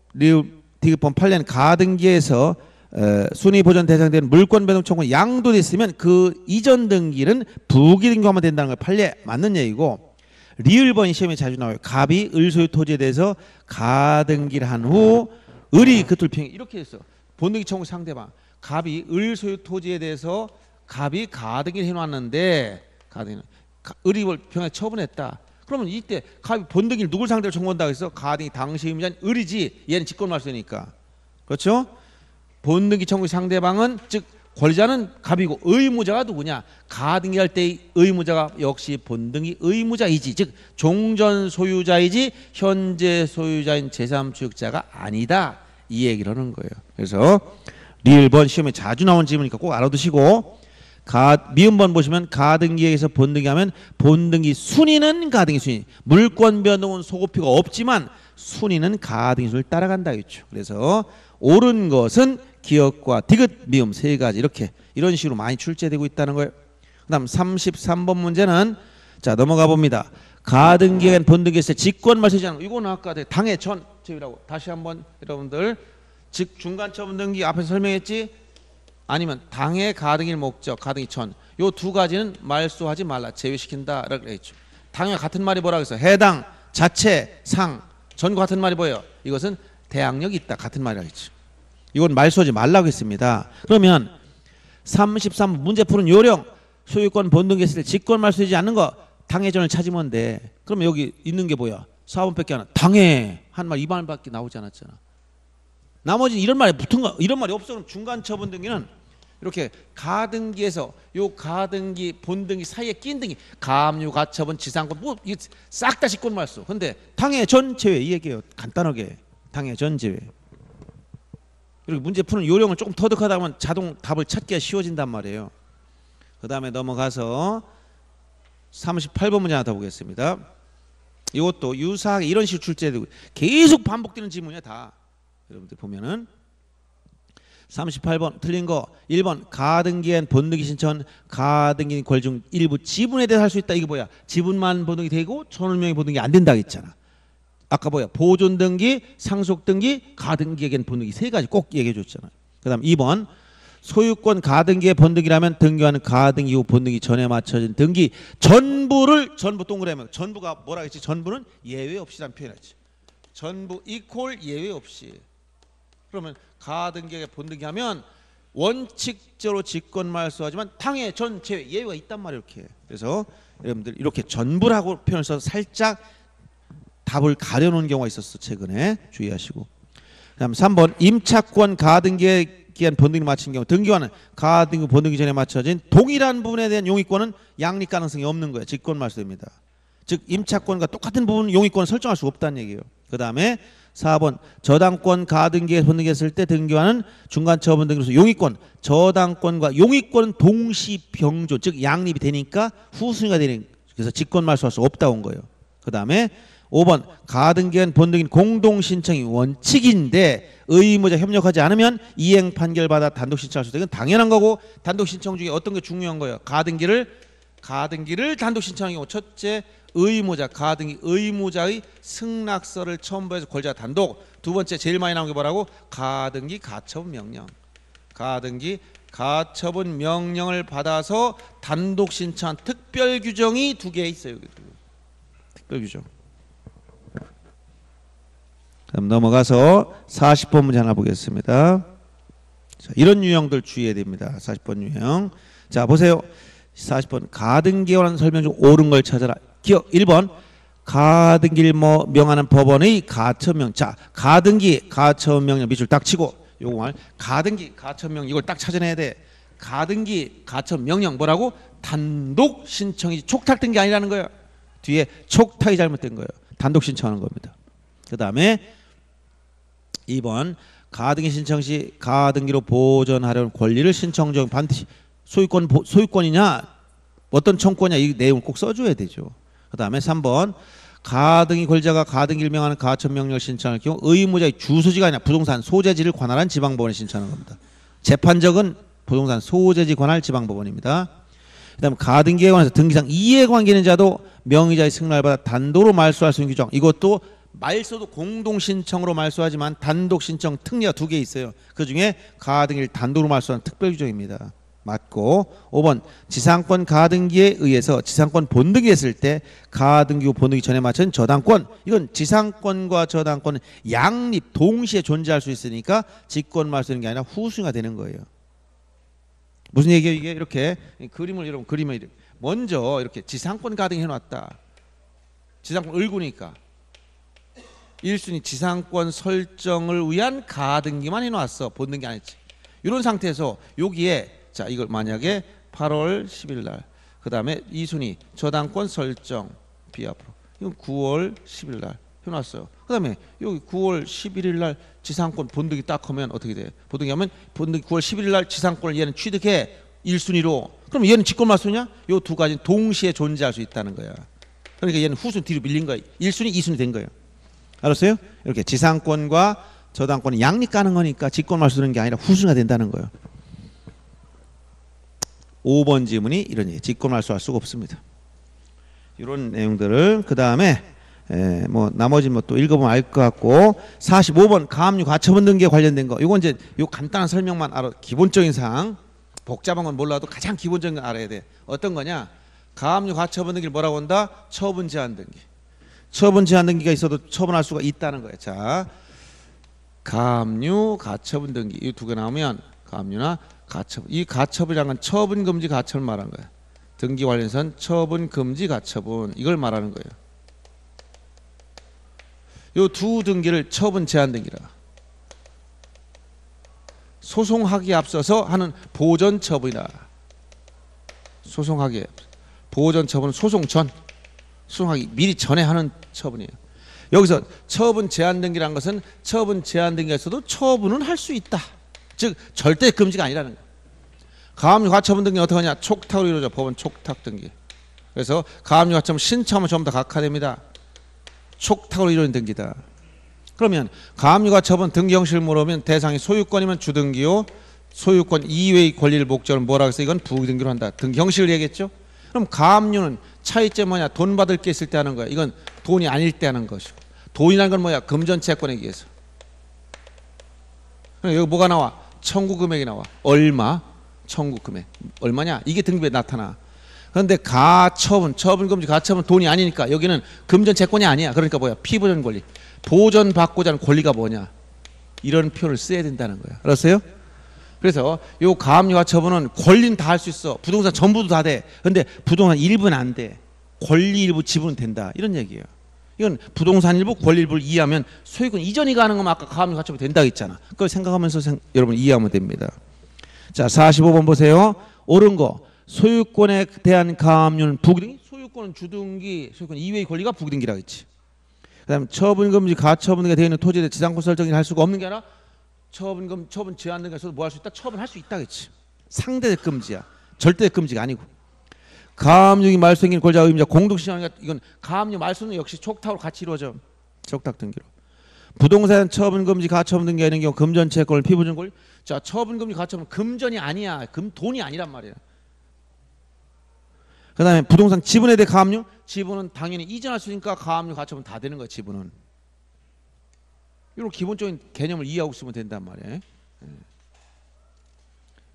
디귿번 판례는 가등기에서 어, 순위 보전 대상되는 물권 변동 청구 양도됐으면 그 이전 등기는 부기 등기하면 된다는 걸 판례 맞는 얘기고 리을번 시험에 자주 나와요. 갑이 을소유 토지에 대해서 가등기를 한 후 을이 그 둘평 이렇게 했어. 본등기 청구 상대방 갑이 을소유 토지에 대해서 갑이 가등기를 해놨는데 을이 뭘 평에 처분했다. 그러면 이때 갑이 본등기를 누굴 상대로 청구한다고 해서 가등기 당시 의무자는 을이지 얘는 직권말소니까 그렇죠? 본등기 청구 상대방은 즉 권리자는 갑이고 의무자가 누구냐? 가등기할 때 의무자가 역시 본등기 의무자이지 즉 종전 소유자이지 현재 소유자인 제3주역자가 아니다 이 얘기를 하는 거예요. 그래서 리을번 시험에 자주 나온 질문이니까 꼭 알아두시고 가 미음번 보시면 가등기에서 본등기 하면 본등기 순위는 가등기 순위 물권 변동은 소급표가 없지만 순위는 가등기 순위를 따라간다 했죠. 그래서 옳은 것은 기억과 디귿 미음 세 가지 이렇게 이런 식으로 많이 출제되고 있다는 거예요. 그 다음 33번 문제는 자 넘어가 봅니다. 가등기엔 본등기에서 직권 말세잖아. 이거는 아까 당해 전 제위라고 다시 한번 여러분들 즉 중간 처분 등기 앞에서 설명했지 아니면 당해 가등일 목적 가등이 전요두 가지는 말소하지 말라 제외시킨다 라고 했죠. 당해 같은 말이 뭐라 그래서 해당 자체 상 전과 같은 말이 뭐예요? 이것은 대항력이 있다 같은 말이라고 했죠. 이건 말소하지 말라고 했습니다. 그러면 33 문제 푸는 요령 소유권 본등기 했을 때 직권 말소되지 않는 거 당해전을 찾으면 돼. 그러면 여기 있는 게 뭐야? 4번 밖에 안 와. 당해 한 말, 이 말밖에 나오지 않았잖아. 나머지 이런 말이 붙은 거 이런 말이 없어 그럼 중간 처분 등기는 이렇게 가등기에서 요 가등기 본등기 사이에 낀 등기 가압류 가처분 지상권 뭐싹 다 직권 말소. 근데 당해 전 제외 이 얘기예요. 간단하게 당해 전 제외. 이렇게 문제 푸는 요령을 조금 터득하다 보면 자동 답을 찾기가 쉬워진단 말이에요. 그 다음에 넘어가서 38번 문제 하나 더 보겠습니다. 이것도 유사하게 이런 식으로 출제되고 계속 반복되는 질문이야 다. 여러분들 보면은 38번 틀린 거 1번 가등기엔 본등기 신청 가등기 권중 일부 지분에 대해서 할 수 있다. 이게 뭐야? 지분만 본등기 되고 천원명의 본등기 안 된다 했잖아. 아까 뭐야? 보존 등기 상속 등기 가등기에겐 본등기 세 가지 꼭 얘기해 줬잖아. 그 다음 2번 소유권 가등기의 본등기라면 등기하는 가등기 후 본등기 전에 맞춰진 등기. 전부를 전부 동그라미 전부가 뭐라 했지? 전부는 예외 없이란 표현했지. 전부 이퀄 예외 없이 그러면 가등기에 본등기 하면 원칙적으로 직권 말소하지만 당해 전 제외 예외가 있단 말이에요 이렇게. 그래서 여러분들 이렇게 전부라고 표현을 써서 살짝 답을 가려놓은 경우가 있었어 최근에. 주의하시고. 그다음 3번 임차권 가등기에 기한 본등기 마친 경우 등기와는 가등기 본등기 전에 맞춰진 동일한 부분에 대한 용의권은 양립 가능성이 없는 거예요 직권 말소입니다. 즉 임차권과 똑같은 부분 용의권을 설정할 수 없다는 얘기예요. 그 다음에 4번 저당권 가등기에 본등기했을 때 등기와는 중간 처분 등기로서 용의권 저당권과 용의권은 동시 병조 즉 양립이 되니까 후순위가 되는 그래서 직권 말소할 수 없다고 온 거예요. 그 다음에 5번 가등기엔 본등인 공동 신청이 원칙인데 의무자 협력하지 않으면 이행 판결 받아 단독 신청할 수 있다. 이건 당연한 거고 단독 신청 중에 어떤 게 중요한 거예요? 가등기를 가등기를 단독 신청하는 경우 첫째 의무자 가등기 의무자의 승낙서를 첨부해서 권자 단독 두 번째 제일 많이 나온 게 뭐라고 가등기 가처분 명령 가등기 가처분 명령을 받아서 단독 신청한 특별 규정이 두 개 있어요. 특별 규정. 그럼 넘어가서 40번 문제 하나 보겠습니다. 자, 이런 유형들 주의해야 됩니다. 40번 유형. 자, 보세요. 40번 가등기에 관한 설명 중 옳은 걸 찾아라. 기억 1번 가등기를 뭐 명하는 법원의 가처명. 자, 가등기 가처분 명령 밑줄 딱 치고 요거 말 가등기 가처명 이걸 딱 찾아내야 돼. 가등기 가처분 명령 뭐라고? 단독 신청이 촉탁된 게 아니라는 거예요. 뒤에 촉탁이 잘못된 거예요. 단독 신청하는 겁니다. 그 다음에 2번 가등기 신청 시 가등기로 보존하려는 권리를 신청 중 반드시 소유권 보- 소유권이냐 어떤 청구냐 이 내용을 꼭 써줘야 되죠. 그다음에 3번 가등기 권자가 가등기를 명하는 가처 명령을 신청할 경우 의무자의 주소지가 아니라 부동산 소재지를 관할한 지방법원에 신청하는 겁니다. 재판적은 부동산 소재지 관할 지방법원입니다. 그다음 가등기에 관해서 등기상 이해관계 있는 자도 명의자의 승낙을 받아 단도로 말소할 수 있는 규정. 이것도 말소도 공동 신청으로 말소하지만 단독 신청 특례가 두 개 있어요. 그 중에 가등기를 단도로 말소하는 특별 규정입니다. 맞고 5번 지상권 가등기에 의해서 지상권 본등이 했을 때 가등기 후 본등기 전에 맞춘 저당권 이건 지상권과 저당권은 양립 동시에 존재할 수 있으니까 직권 말소하는 게 아니라 후수가 되는 거예요. 무슨 얘기예요 이게 이렇게 그림을 여러분 그림을 이렇게 먼저 이렇게 지상권 가등 해놨다. 지상권 을구니까 1순위 지상권 설정을 위한 가등기만 해놨어 게 아니지. 이런 상태에서 여기에 자 이걸 만약에 8월 10일 날 그다음에 2순위 저당권 설정 비합으로 이건 9월 10일 날 해놨어요. 그다음에 여기 9월 11일 날 지상권 본득이 딱 하면 어떻게 돼? 본득이 하면 본득 9월 11일 날 지상권을 얘는 취득해 1순위로 그럼 얘는 직권 말소냐? 요 두 가지는 동시에 존재할 수 있다는 거야. 그러니까 얘는 후순 뒤로 밀린 거야. 1순위, 2순위 된 거예요. 알았어요? 이렇게 지상권과 저당권이 양립 가는 거니까 직권 말소 되는 게 아니라 후순위가 된다는 거예요. 5번 지문이 얘기. 직권 말소할 수가 없습니다. 이런 내용들을 그 다음에 에, 뭐 나머지 뭐 또 읽어보면 알 것 같고 45번 가압류 가처분 등기에 관련된 거 이건 이제 요 간단한 설명만 알아 기본적인 사항. 복잡한 건 몰라도 가장 기본적인 건 알아야 돼. 어떤 거냐? 가압류 가처분 등기를 뭐라고 한다? 처분 제한 등기. 처분 제한 등기가 있어도 처분할 수가 있다는 거예요. 자 가압류 가처분 등기. 이 두 개 나오면 가압류나 가처분 이 가처분이란 건 처분 금지 가처분 말하는 거예요 등기 관련선 처분 금지 가처분 이걸 말하는 거예요. 요 두 등기를 처분 제한 등기라. 소송하기에 앞서서 하는 보전 처분이다. 소송하기에 보전 처분은 소송 전 소송하기 미리 전에 하는 처분이에요. 여기서 처분 제한 등기란 것은 처분 제한 등기에서도 처분은 할 수 있다. 즉 절대 금지가 아니라는 거예요. 가압류 가처분 등기 어떻게 하냐? 촉탁으로 이루어져 법원 촉탁 등기. 그래서 가압류 가처분 신청하면 전부 다 각하됩니다. 촉탁으로 이루어진 등기다. 그러면 가압류 가처분 등기 형식을 물으면 대상이 소유권이면 주등기요. 소유권 이외의 권리를 목적으로 뭐라 해서 이건 부등기로 한다. 등기 형식을 얘기했죠. 그럼 가압류는 차이점 뭐냐? 돈 받을 게 있을 때 하는 거야. 이건 돈이 아닐 때 하는 것이고. 돈이라는 건 뭐야? 금전 채권에 의해서. 여기 뭐가 나와? 청구 금액이 나와. 얼마? 청구 금액 얼마냐? 이게 등기부에 나타나. 그런데 가처분, 처분 금지 가처분 돈이 아니니까 여기는 금전 채권이 아니야. 그러니까 뭐야? 피보전 권리. 보전 받고자 하는 권리가 뭐냐? 이런 표현을 써야 된다는 거야. 알았어요? 그래서 요 가압류 가처분은 권리는 다 할 수 있어. 부동산 전부도 다 돼. 근데 부동산 일부는 안 돼. 권리 일부 지분은 된다. 이런 얘기예요. 이건 부동산 일부, 권리 일부를 이해하면 소유권 이전이 가는 거면 아까 가압류 가처분 된다 했잖아. 그걸 생각하면서 생- 여러분 이해하면 됩니다. 자, 45번 보세요. 옳은 거. 소유권에 대한 가압류는 부등기, 소유권은 주등기, 소유권 이외의 권리가 부등기라고 했지. 그다음 처분 금지 가처분 등에 되어 있는 토지에 지상권 설정을 할 수가 없는 게 아니라 처분 금 처분 제한 등에서도 뭐 할 수 있다? 처분할 수 있다 그랬지. 상대 금지야. 절대 금지가 아니고. 가압류기 말소행위 권자 의무자 공동시행하니까 이건 가압류 말소는 역시 촉탁으로 같이 이루어져. 촉탁 등기로. 부동산 처분 금지 가처분 등기가 있는 경우 금전 채권을 피부준 걸. 자 처분 금지 가처분 금전이 아니야. 금 돈이 아니란 말이야. 그 다음에 부동산 지분에 대해 가압류 지분은 당연히 이전할 수 있으니까 가압류 가처분 다 되는 거야 지분은. 이런 기본적인 개념을 이해하고 있으면 된단 말이에요. 예.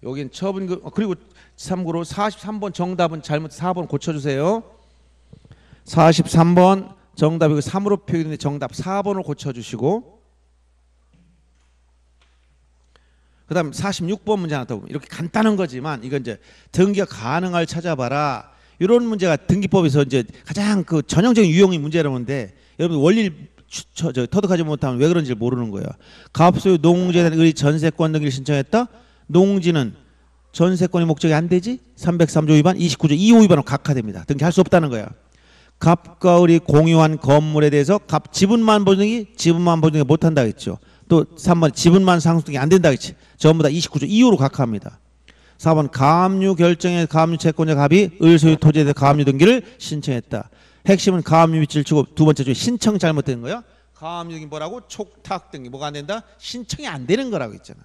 여긴 처분금 어, 그리고 참고로 43번 정답은 잘못 4번 고쳐주세요. 43번 정답이 3으로 표기되는데 정답 4번을 고쳐주시고 그 다음 46번 문제 하나 더 보면 이렇게 간단한 거지만 이건 이제 등기가 가능할 찾아봐라 이런 문제가 등기법에서 이제 가장 그 전형적인 유형의 문제라는데 여러분 원리를 추- 저, 저, 터득하지 못하면 왜 그런지 모르는 거예요. 갑소유 농지에 대한 의리 전세권 등기를 신청했다. 농지는 전세권의 목적이 안 되지? 303조 위반, 29조 2호 위반으로 각하됩니다. 등기할 수 없다는 거야. 갑과 을이 공유한 건물에 대해서 갑 지분만 보증이 지분만 보증이 못한다 했죠. 또 3번 지분만 상속이 안 된다 했지. 전부 다 29조 2호로 각하합니다. 4번 가압류 결정에 가압류 채권자 갑이 을 소유 토지에 대해 가압류 등기를 신청했다. 핵심은 가압류 위치를 치고 두 번째 중에 신청 잘못된 거야. 가압류 등기 뭐라고? 촉탁 등기 뭐가 안 된다? 신청이 안 되는 거라고 했잖아.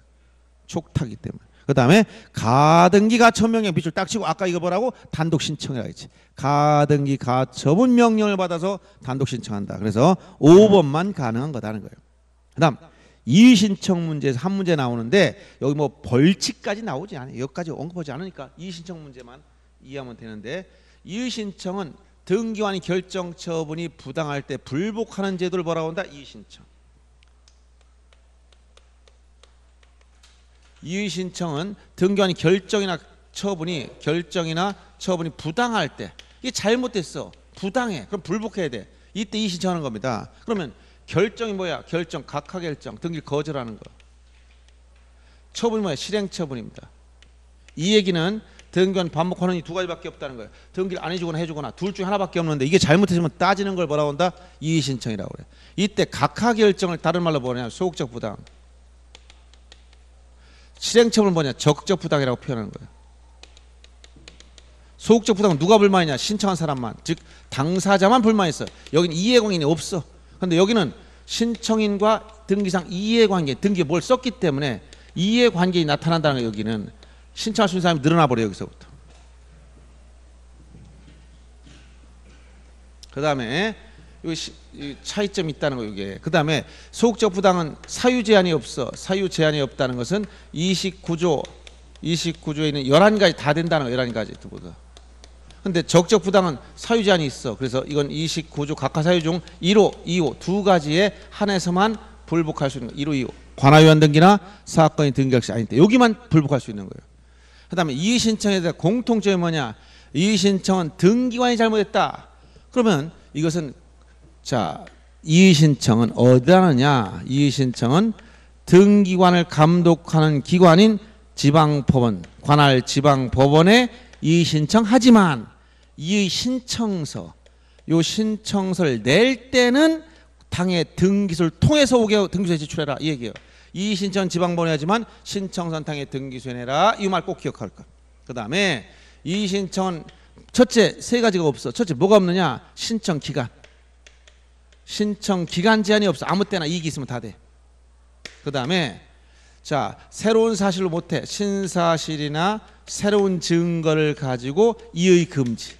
촉탁이기 때문에. 그 다음에 가등기 가처분 명령 빚을 딱 치고 아까 이거 뭐라고 단독 신청이라고 했지. 가등기 가처분 명령을 받아서 단독 신청한다. 그래서 5번만 가능한 거다는 거예요. 그 다음 이의 신청 문제에서 한 문제 나오는데 여기 뭐 벌칙까지 나오지 않아요. 여기까지 언급하지 않으니까 이의 신청 문제만 이해하면 되는데 이의 신청은 등기관이 결정 처분이 부당할 때 불복하는 제도를 뭐라고 한다? 이의 신청. 이의 신청은 등기관이 결정이나 처분이 결정이나 처분이 부당할 때 이게 잘못됐어. 부당해. 그럼 불복해야 돼. 이때 이의 신청하는 겁니다. 그러면 결정이 뭐야? 결정 각하 결정 등기를 거절하는 거. 처분이 뭐야? 실행 처분입니다. 이 얘기는 등기관 반복하는 이 두 가지밖에 없다는 거예요. 등기를 안 해주거나 해주거나 둘 중에 하나밖에 없는데 이게 잘못했으면 따지는 걸 뭐라고 한다? 이의 신청이라고 그래 이때 각하 결정을 다른 말로 뭐냐 소극적 부당 실행처분을 뭐냐 적극적 부당이라고 표현하는 거예요. 소극적 부당은 누가 불만이냐 신청한 사람만 즉 당사자만 불만있어. 여기는 이해관계는 없어. 근데 여기는 신청인과 등기상 이해관계 등기에 뭘 썼기 때문에 이해관계가 나타난다는 거예요. 여기는 신청할 수 사람이 늘어나 버려 요 여기서부터. 그 다음에 이 차이점이 있다는 거 이게. 그 다음에 소극적 부당은 사유 제한이 없어. 사유 제한이 없다는 것은 29조 29조에 있는 11가지 다 된다는 거 11가지 두보다. 근데 적적 부당은 사유 제한이 있어. 그래서 이건 29조 각하 사유 중 1호, 2호 두 가지에 한해서만 불복할 수 있는 거. 1호, 2호. 관하위원 등기나 사건이 등기할 시때 여기만 불복할 수 있는 거예요. 그다음에 이의 신청에 대한 공통점이 뭐냐? 이의 신청은 등기관이 잘못했다. 그러면 이것은 자 이의 신청은 어디다 하느냐? 이의 신청은 등기관을 감독하는 기관인 지방법원, 관할 지방법원에 이의 신청하지만 이의 신청서, 요 신청서를 낼 때는 당의 등기소를 통해서 오게 등기소에 제출해라 이 얘기예요. 이의 신청 지방법원에 하지만 신청선 당의 등기소에 내라 이 말 꼭 기억할 것. 그 다음에 이의 신청은 첫째 세 가지가 없어. 첫째 뭐가 없느냐? 신청 기간. 신청 기간 제한이 없어. 아무 때나 이익이 있으면 다 돼. 그 다음에 자 새로운 사실로 못해 신사실이나 새로운 증거를 가지고 이의 금지.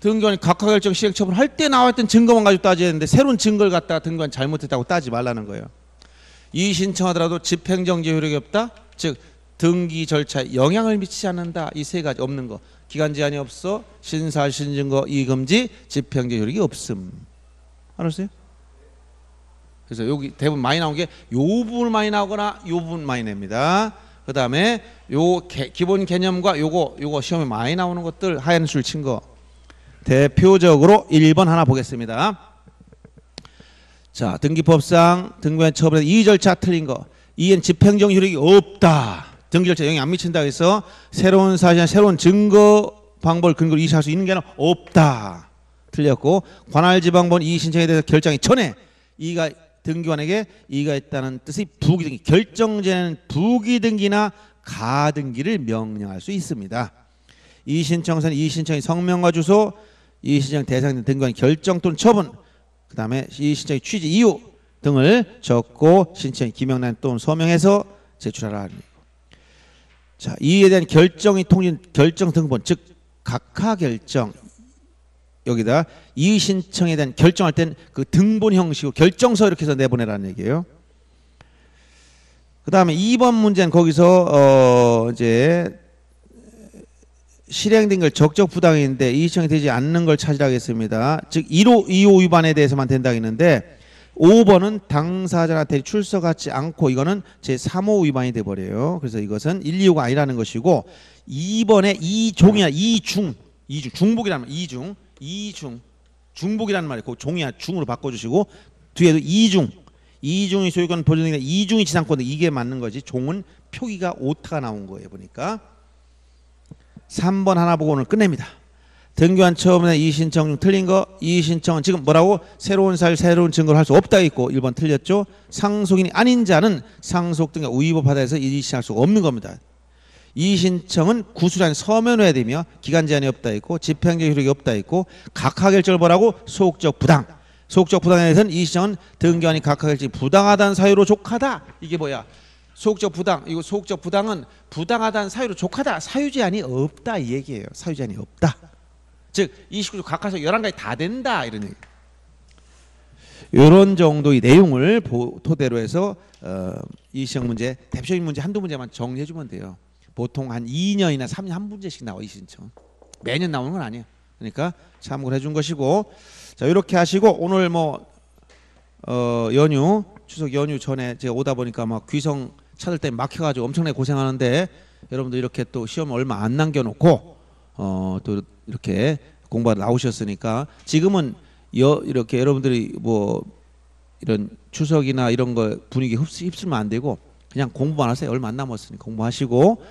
등기관이 각하 결정 시행 처분 할 때 나왔던 증거만 가지고 따져야 되는데 새로운 증거를 갖다가 등기관 잘못했다고 따지 말라는 거예요. 이의 신청하더라도 집행정지 효력이 없다. 즉 등기 절차에 영향을 미치지 않는다. 이 세 가지 없는 거. 기간 제한이 없어. 신사 신증거 이금지 집행제 효력이 없음. 알았어요? 그래서 여기 대부분 많이 나온 게 요 부분 많이 나오거나 요 부분 많이 냅니다. 그다음에 요 개- 기본 개념과 요거 요거 시험에 많이 나오는 것들 하얀 줄친 거. 대표적으로 1번 하나 보겠습니다. 자, 등기법상 등기관 처분에 이 절차 틀린 거. 이엔 집행정 효력이 없다. 절차 영향 안 미친다 해서 새로운 사실이나 새로운 증거 방법을 근거로 이의할 수 있는 게 없다. 틀렸고 관할 지방본 이의 신청에 대해서 결정이 전에 이가 등기관에게 이가 있다는 뜻의 부기등기 결정제는 부기등기나 가등기를 명령할 수 있습니다. 이 신청서는 이 신청의 성명과 주소, 이 신청 대상자 등관 결정 또는 처분, 그 다음에 이 신청의 취지 이유 등을 적고 신청의 기명란 또는 서명해서 제출하라. 자, 이에 대한 결정이 통진 결정 등본 즉 각하 결정 여기다 이의 신청에 대한 결정할 땐 그 등본 형식으로 결정서 이렇게 해서 내보내라는 얘기예요. 그다음에 2번 문제는 거기서 어 이제 실행된 걸 적적 부당인데 이의 신청이 되지 않는 걸 찾으라겠습니다. 즉 1호 2호 위반에 대해서만 된다고 했는데 5번은 당사자한테 출석하지 않고 이거는 제 3호 위반이 돼 버려요. 그래서 이것은 1, 2호가 아니라는 것이고 2번에 이종이야 이중 이중 중복이라는 말 이중 이중 중복이라는 말이 그 종이야 중으로 바꿔주시고 뒤에도 이중 이중이 소유권 보존이나 이중이 지상권 이게 맞는 거지 종은 표기가 오타가 나온 거예요 보니까 3번 하나 보고 오늘 끝냅니다. 등교한 처음에 이 신청 중 틀린 거, 이 신청은 지금 뭐라고 새로운 살 새로운 증거를 할 수 없다 있고 1번 틀렸죠. 상속인이 아닌 자는 상속 등의 우위법 하다 해서 이 신청할 수 없는 겁니다. 이 신청은 구술한 서면해야 되며 기간 제한이 없다 있고 집행적 효력이 없다 있고 각하 결정을 뭐라고 소극적 부당. 소극적 부당에 대해서는 이 신청은 등교안이 각하 결정이 부당하다는 사유로 족하다. 이게 뭐야? 소극적 부당. 이거 소극적 부당은 부당하다는 사유로 족하다. 사유 제한이 없다 이 얘기예요. 사유 제한이 없다. 즉 29조 각하서 11가지 다 된다 이런 얘기. 이런 정도의 내용을 보- 토대로 해서 어, 이 시험 문제 대표적인 문제 한두 문제만 정리해 주면 돼요. 보통 한 2년이나 3년 한 문제씩 나와 이 신청. 매년 나오는 건 아니에요. 그러니까 참고를 해준 것이고 자 이렇게 하시고 오늘 뭐 어, 연휴 추석 연휴 전에 제가 오다 보니까 막 귀성 찾을 때 막혀가지고 엄청나게 고생하는데 여러분들 이렇게 또 시험 얼마 안 남겨놓고 어, 또 이렇게 공부하러 나오셨으니까 지금은 여, 이렇게 여러분들이 뭐 이런 추석이나 이런 거 분위기 휩쓸면 안 되고 그냥 공부만 하세요. 얼마 안 남았으니까 공부하시고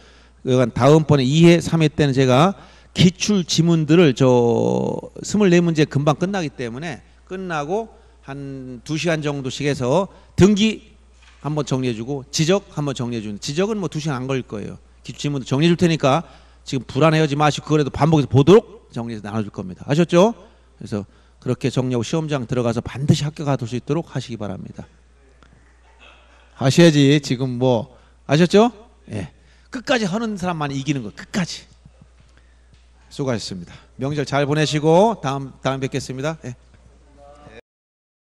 그간 다음번에 2회, 3회 때는 제가 기출 지문들을 저 24문제 금방 끝나기 때문에 끝나고 한 2시간 정도씩 해서 등기 한번 정리해 주고 지적 한번 정리해 주는 지적은 뭐 2시간 안 걸릴 거예요. 기출 지문도 정리해 줄 테니까 지금 불안해하지 마시고 그래도 반복해서 보도록 정리해서 나눠줄 겁니다. 아셨죠? 그래서 그렇게 정리하고 시험장 들어가서 반드시 합격할 수 있도록 하시기 바랍니다. 하셔야지 지금 뭐 아셨죠? 예. 끝까지 하는 사람만 이기는 거 끝까지. 수고하셨습니다. 명절 잘 보내시고 다음 다음 뵙겠습니다. 예.